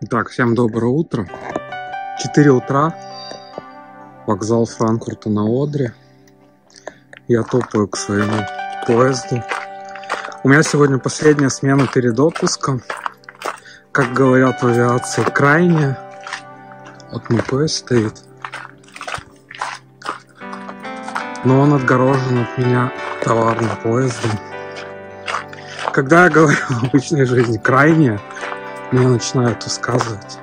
Итак, всем доброе утро. 4 утра. Вокзал Франкфурта на Одре. Я топаю к своему поезду. У меня сегодня последняя смена перед отпуском. Как говорят в авиации, крайняя. Вот мой поезд стоит. Но он отгорожен от меня товарным поездом. Когда я говорю в обычной жизни крайняя, мне начинают высказывать.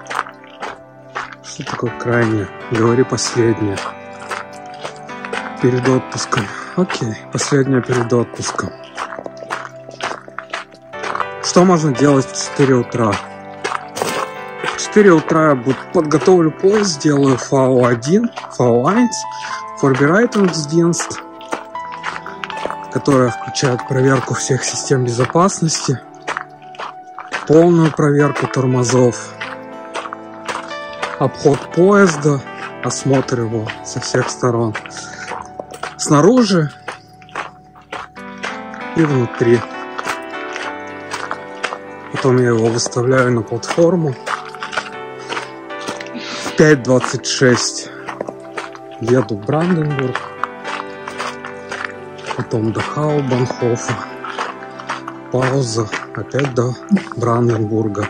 Что такое крайнее? Говори последнее. Перед отпуском. Окей, последнее перед отпуском. Что можно делать в 4 утра? В 4 утра я подготовлю поезд, сделаю FAO1, FAO1, Vorbereitungsdienst, которая включает проверку всех систем безопасности – полную проверку тормозов, обход поезда, осмотр его со всех сторон. Снаружи и внутри. Потом я его выставляю на платформу. В 5.26 еду в Бранденбург. Потом до Хаубанхофа. Пауза опять до Бранденбурга.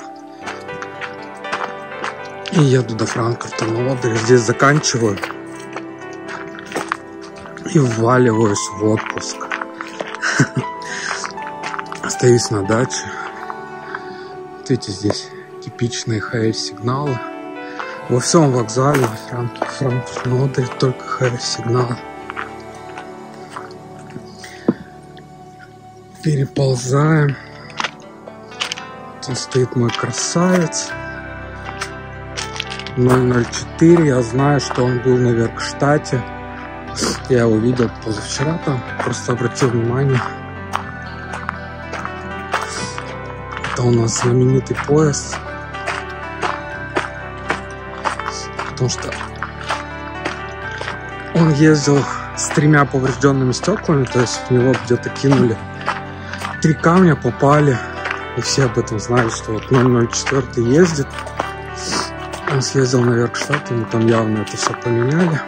И еду до Франкфурта на Одере. Здесь заканчиваю. И вваливаюсь в отпуск. Остаюсь на даче. Видите, здесь типичные ХР-сигналы. Во всем вокзале Франкфурт на Одере только ХР-сигналы. Переползаем Тут стоит мой красавец. 004. Я знаю, что он был на Веркштате. Я его видел позавчера там. Просто обратил внимание. Это у нас знаменитый поезд. Потому что он ездил с тремя поврежденными стеклами, то есть в него где-то кинули три камня, попали и все об этом знали, что вот 004 ездит. Он съездил на Веркштадт, ему там явно это все поменяли.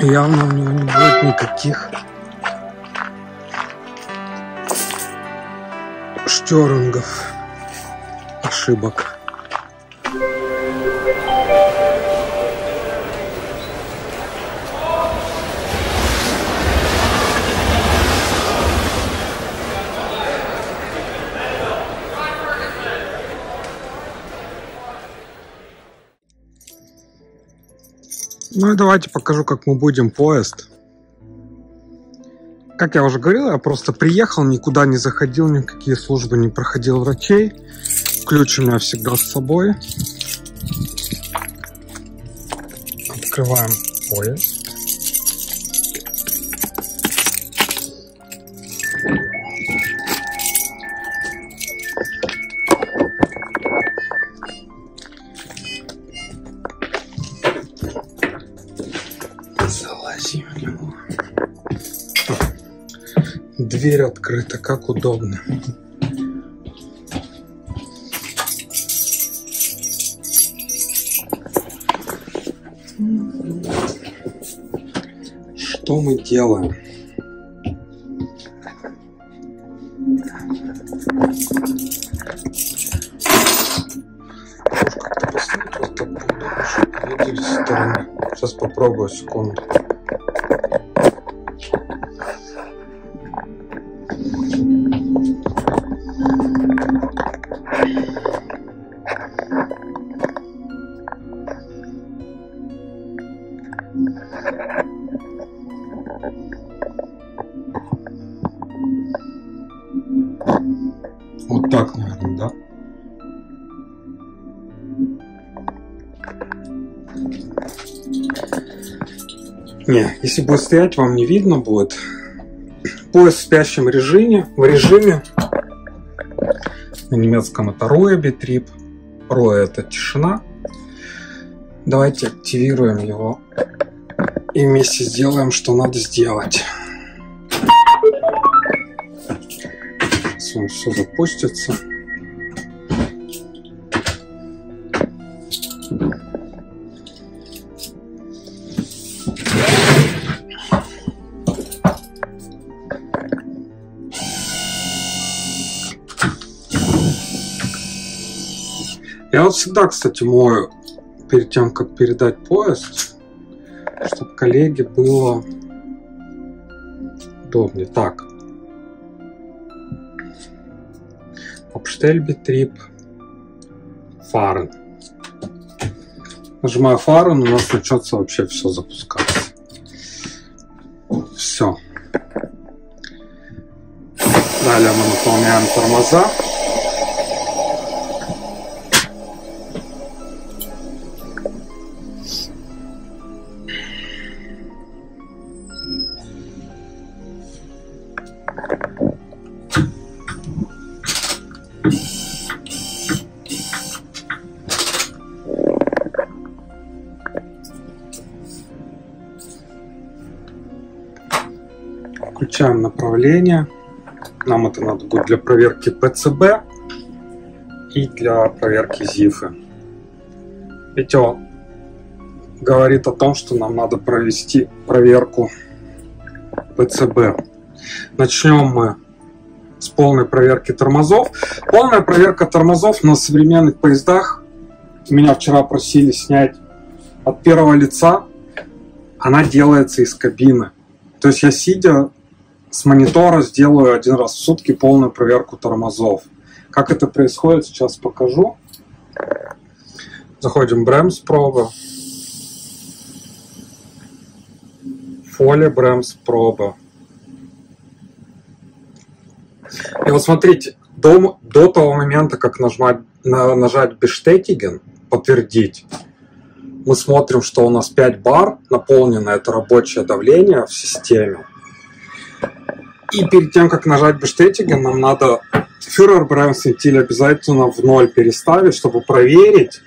И явно у него не будет никаких штерингов, ошибок. Ну и давайте покажу, как мы будем поезд. Как я уже говорил, я просто приехал, никуда не заходил, никакие службы не проходил врачей. Ключ у меня всегда с собой. Открываем поезд. Дверь открыта, как удобно. Что мы делаем? Сейчас попробую секунду. Так, наверное, да? Не, если будет стоять, вам не видно будет. Поезд в спящем режиме, в режиме. На немецком это Ruhe Betrieb. Ruhe это тишина. Давайте активируем его и вместе сделаем, что надо сделать. все запустится. Я вот всегда, кстати, мою перед тем, как передать поезд, чтобы коллеге было удобнее. Так, Обштельбитрип Фарен. Нажимаю Фарен, у нас начнется вообще все запускаться. Все. Далее мы наполняем тормоза. Включаем направление. Нам это надо будет для проверки ПЦБ и для проверки ЗИФы. Витё говорит о том, что нам надо провести проверку ПЦБ. Начнем мы с полной проверки тормозов. Полная проверка тормозов на современных поездах. Меня вчера просили снять от первого лица. Она делается из кабины. То есть я сидя с монитора сделаю один раз в сутки полную проверку тормозов. Как это происходит, сейчас покажу. Заходим в Брэмс проба. Фоли Брэмс проба. И вот смотрите, до, до того момента, как нажать, на, нажать Бештетиген, подтвердить, мы смотрим, что у нас 5 бар, наполнено это рабочее давление в системе. И перед тем, как нажать Бештетиген, нам надо фюрер вентиль обязательно в ноль переставить, чтобы проверить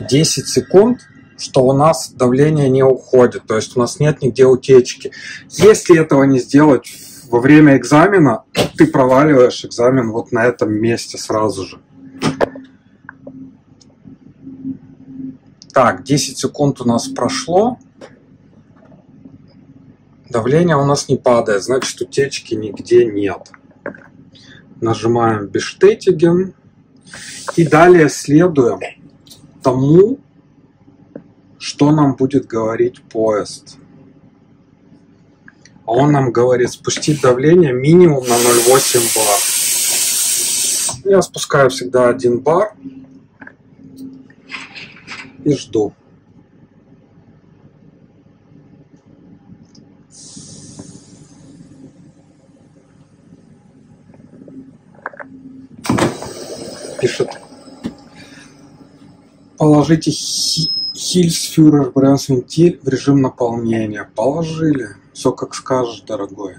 10 секунд, что у нас давление не уходит, то есть у нас нет нигде утечки. Если этого не сделать во время экзамена, ты проваливаешь экзамен вот на этом месте сразу же. Так, 10 секунд у нас прошло. Давление у нас не падает, значит утечки нигде нет. Нажимаем Бештетиген. И далее следуем тому, что нам будет говорить поезд. А он нам говорит спустить давление минимум на 0,8 бар. Я спускаю всегда 1 бар и жду. пишет. Положите Хильсфюрер бренс-вентиль в режим наполнения. Положили. Все как скажешь, дорогой.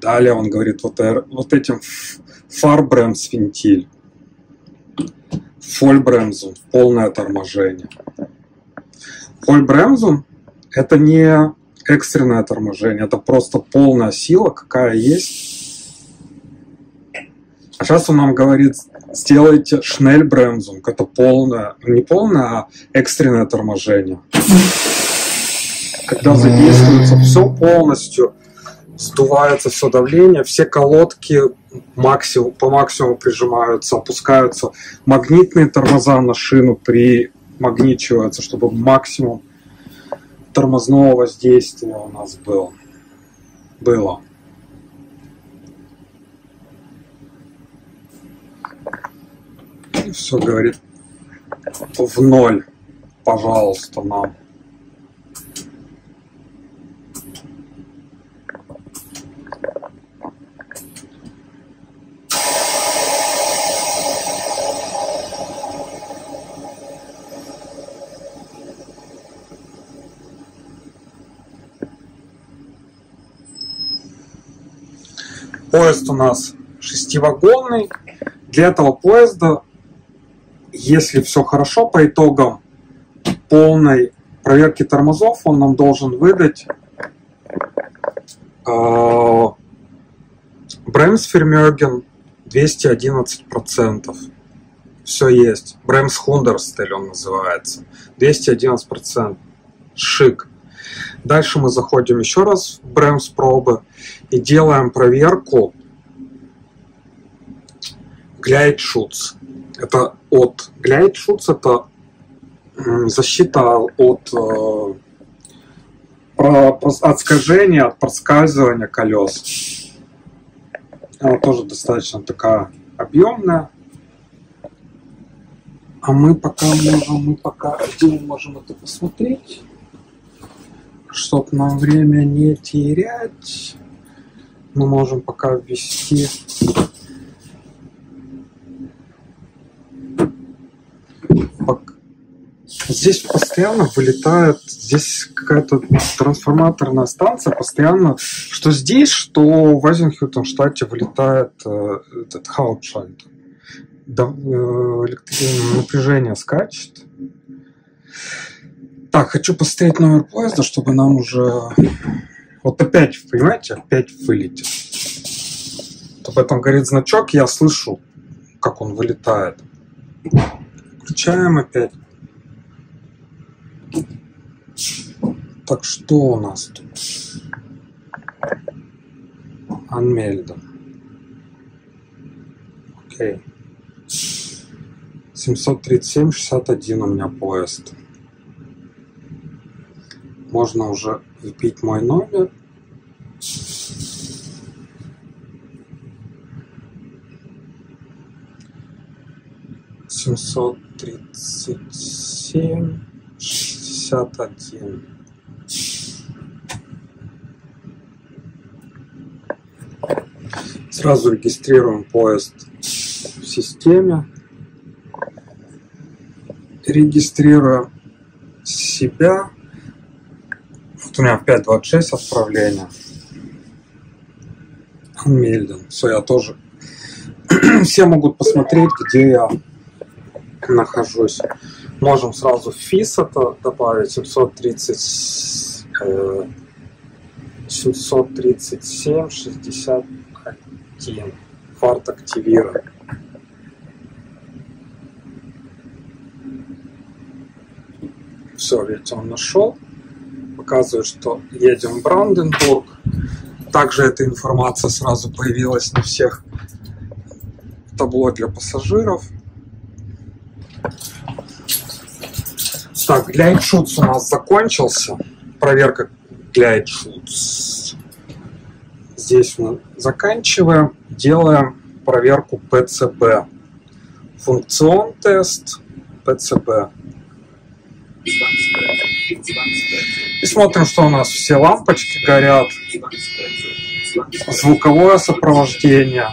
Далее он говорит, вот, вот этим фарбремс вентиль, фольбремзу, полное торможение. Фольбремзу это не экстренное торможение. Это просто полная сила, какая есть. А сейчас он нам говорит, сделайте шнельбремзунг. Это полное, не полное, а экстренное торможение. Когда задействуется все полностью, сдувается все давление, все колодки максимум, по максимуму прижимаются, опускаются. Магнитные тормоза на шину примагничиваются, чтобы максимум тормозного воздействия у нас был, было. Все говорит в ноль, пожалуйста, нам. Поезд у нас шестивагонный. Для этого поезда, если все хорошо по итогам полной проверки тормозов, он нам должен выдать э, Бремсфермёген 211%. Все есть. Бремс Хундерстель он называется. 211%. Шик. Дальше мы заходим еще раз в Брэмс пробы и делаем проверку Гляйдшутс. Это от Гляйдшутс это защита от э, от скольжения, от проскальзывания колес. Она тоже достаточно такая объемная. А мы пока можем, мы пока где мы можем это посмотреть, чтобы нам время не терять. Мы можем пока ввести Здесь постоянно вылетает, здесь какая-то трансформаторная станция, постоянно, что здесь, что в Азенхютон штате вылетает э, этот хаутшальт. Да, э, напряжение скачет. Так, хочу посмотреть номер поезда, чтобы нам уже... Вот опять, понимаете, опять вылетит. Об этом горит значок, я слышу, как он вылетает. Включаем опять. Так, что у нас тут? Анмельден. Окей. 737-61 у меня поезд. Можно уже вбить мой номер. Семьсот тридцать семь шестьдесят один. Сразу регистрируем поезд в системе. Регистрируем себя. Вот у меня в 5.26 отправление. Мельден. Все, я тоже. Все могут посмотреть, где я нахожусь. Можем сразу ФИС это добавить 730 э, 737 61 фарт активирован. Все, видите, он нашел. Показывает, что едем в Бранденбург. Также эта информация сразу появилась на всех табло для пассажиров. Так, Гляйдшутс у нас закончился. Проверка Гляйдшутс. Здесь мы заканчиваем. Делаем проверку ПЦБ. Функцион тест ПЦБ. И смотрим, что у нас все лампочки горят. Звуковое сопровождение.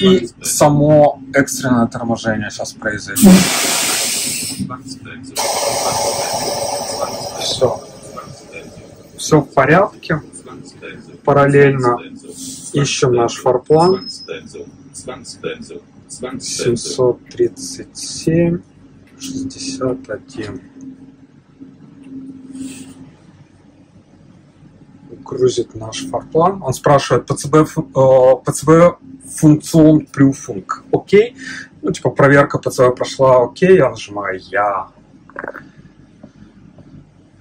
И само экстренное торможение сейчас произойдет. Все. Все в порядке. Параллельно ищем наш форплан. 737, 61. Грузит наш форплан. Он спрашивает, ПЦБ, э, ПЦБ функцион прюфунг. Окей. Ну, типа, проверка ПЦБ прошла, окей, я нажимаю «Я».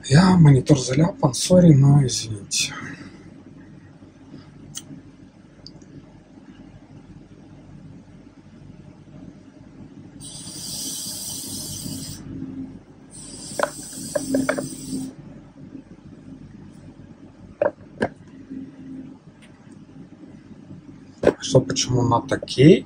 Я монитор заляпан, сори, но извините. Что, почему на такие?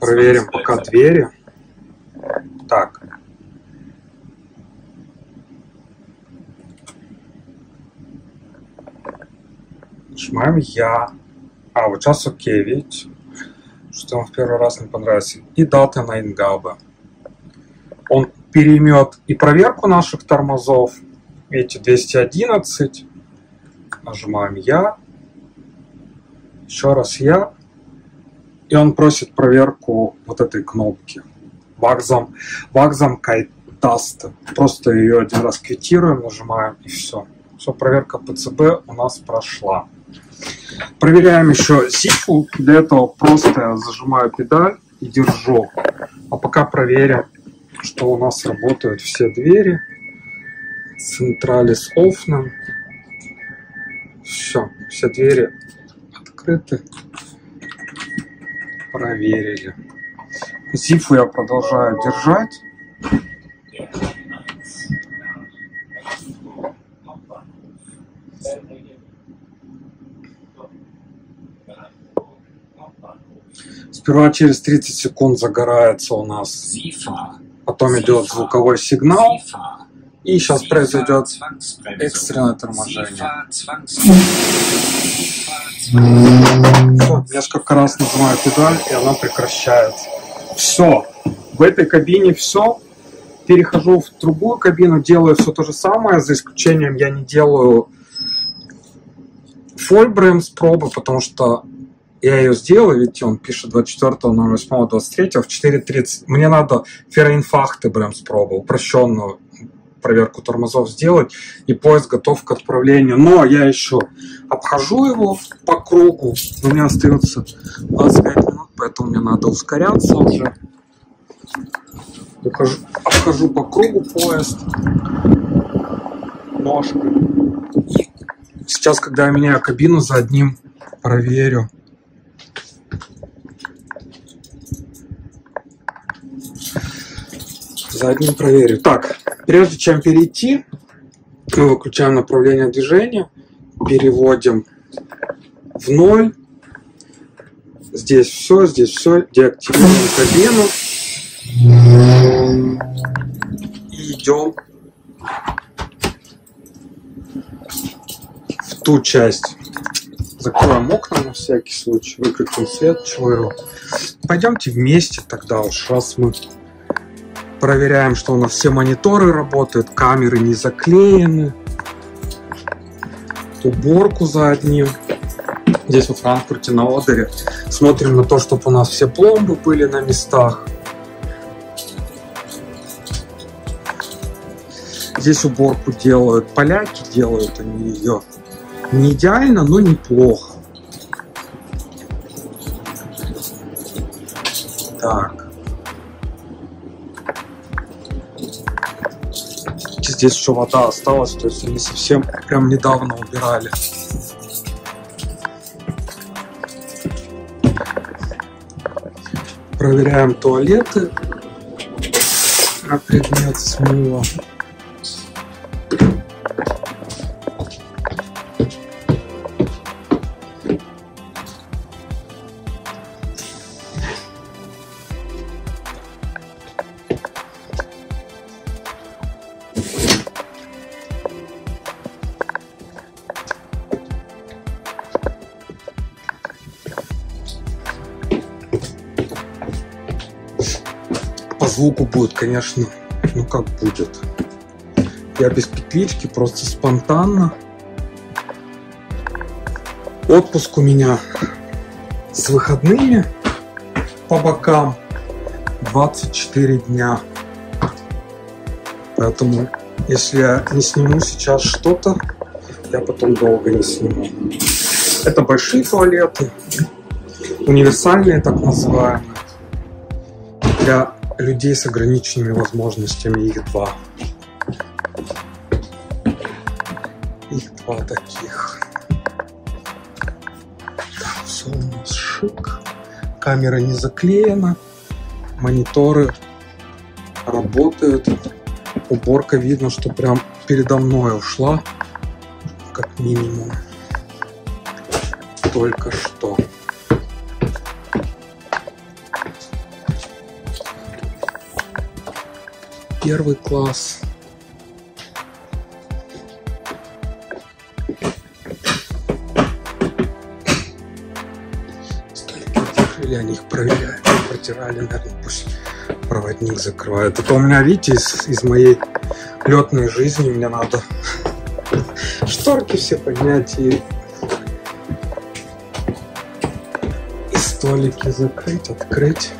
Проверим пока двери. Так. Нажимаем «Я». А, вот сейчас окей, видите? Что вам в первый раз не понравилось. И дата на Ингабе. Он переймет и проверку наших тормозов. Эти 211. Нажимаем «Я». Еще раз «Я». И он просит проверку вот этой кнопки. Вакзам, вакзам кайтаст. Просто ее один раз квитируем, нажимаем и все. Все, проверка ПЦБ у нас прошла. Проверяем еще сифу. Для этого просто я зажимаю педаль и держу. А пока проверим, что у нас работают все двери. Централис оффном. Все, все двери открыты. Проверили. Зифу я продолжаю держать. Сперва через 30 секунд загорается у нас, потом идет звуковой сигнал, и сейчас произойдет экстренное торможение. Несколько раз нажимаю педаль, и она прекращается. Все. В этой кабине все. Перехожу в другую кабину, делаю все то же самое, за исключением я не делаю фольбреймс пробы, потому что я ее сделал, видите, он пишет 24.08, 23 в 4.30. Мне надо ферроинфахты Брэмс проба, упрощенную проверку тормозов сделать, и поезд готов к отправлению. Но я еще обхожу его по кругу, у меня остается 25 минут, поэтому мне надо ускоряться уже. Ухожу, обхожу по кругу поезд ножкой. И сейчас, когда я меняю кабину, за одним проверю, за одним проверю. Так, прежде чем перейти, мы выключаем направление движения, переводим в ноль. Здесь все, здесь все, деактивируем кабину. И идем в ту часть. Закроем окна на всякий случай, выключим свет, чего его. Пойдемте вместе тогда уж, раз мы Проверяем, что у нас все мониторы работают, камеры не заклеены. Уборку за одним. Здесь во Франкфурте на Одере. Смотрим на то, чтобы у нас все пломбы были на местах. Здесь уборку делают поляки, делают они ее не идеально, но неплохо. Так. Здесь еще вода осталась, то есть они совсем прям недавно убирали. Проверяем туалеты на предмет смыва. Звуку будет, конечно, ну как будет. Я без петлички, просто спонтанно. Отпуск у меня с выходными по бокам 24 дня. Поэтому, если я не сниму сейчас что-то, я потом долго не сниму. Это большие туалеты, универсальные так называемые, для людей с ограниченными возможностями, их два. Их два таких. Так, все у нас шик. Камера не заклеена. Мониторы работают. Уборка видно, что прям передо мной ушла. Как минимум. Только что. Первый класс. Столики держали, они их проверяли, протирали, наверное, пусть проводник закрывает. Это у меня, видите, из, из моей летной жизни мне надо шторки все поднять и, и столики закрыть, открыть.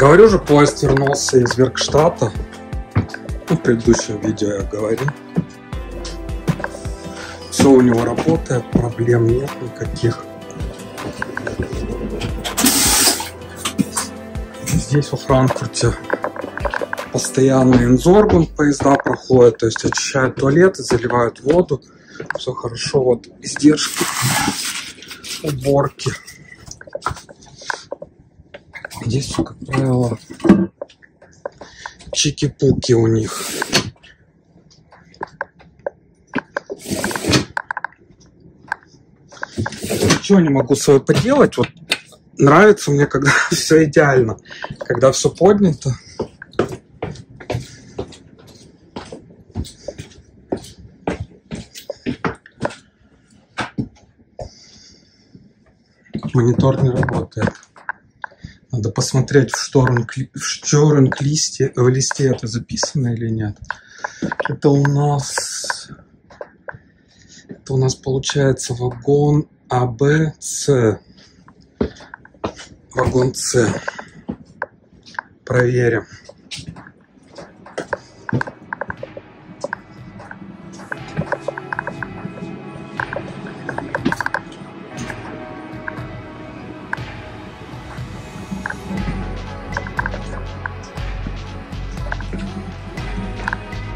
Говорю же, поезд вернулся из Веркштата. Ну, в предыдущем видео я говорил. Все у него работает, проблем нет никаких. Здесь во Франкфурте постоянно инзоргун поезда проходят, то есть очищают туалеты, заливают воду. Все хорошо, вот издержки уборки. Здесь, как правило, чики-пуки у них. Ничего не могу с поделать. Вот нравится мне, когда все идеально. Когда все поднято. Монитор не работает. Надо посмотреть, в шторинг, в шторинг листе, в листе это записано или нет. Это у нас... Это у нас получается вагон АБ, С. Вагон С. Проверим.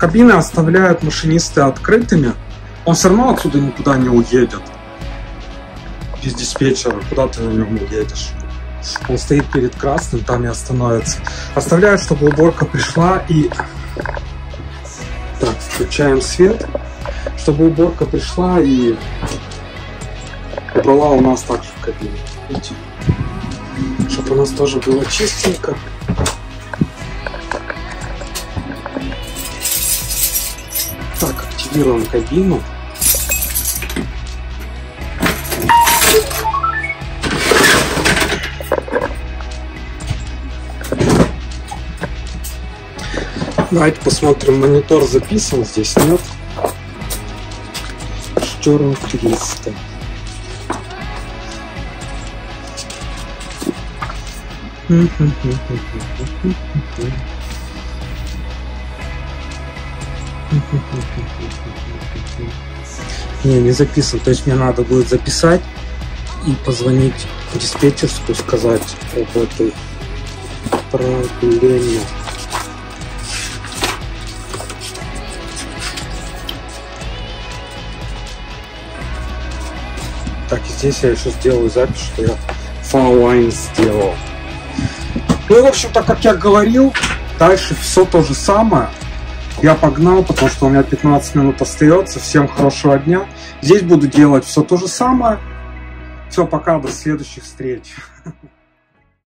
Кабины оставляют машинисты открытыми, он все равно отсюда никуда не уедет. Без диспетчера, куда ты на нем уедешь? Он стоит перед красным, там и остановится. Оставляют, чтобы уборка пришла и... Так, включаем свет. Чтобы уборка пришла и убрала у нас также в кабине. Чтобы у нас тоже было чистенько. Активируем кабину. Давайте посмотрим, монитор записан, здесь нет. Шторм 300. Не, не записан. То есть мне надо будет записать и позвонить в диспетчерскую, сказать об этой проблеме. Так, и здесь я еще сделаю запись, что я фаулайн сделал. Ну и, в общем-то, как я говорил, дальше все то же самое. Я погнал, потому что у меня 15 минут остается. Всем хорошего дня. Здесь буду делать все то же самое. Все, пока, до следующих встреч.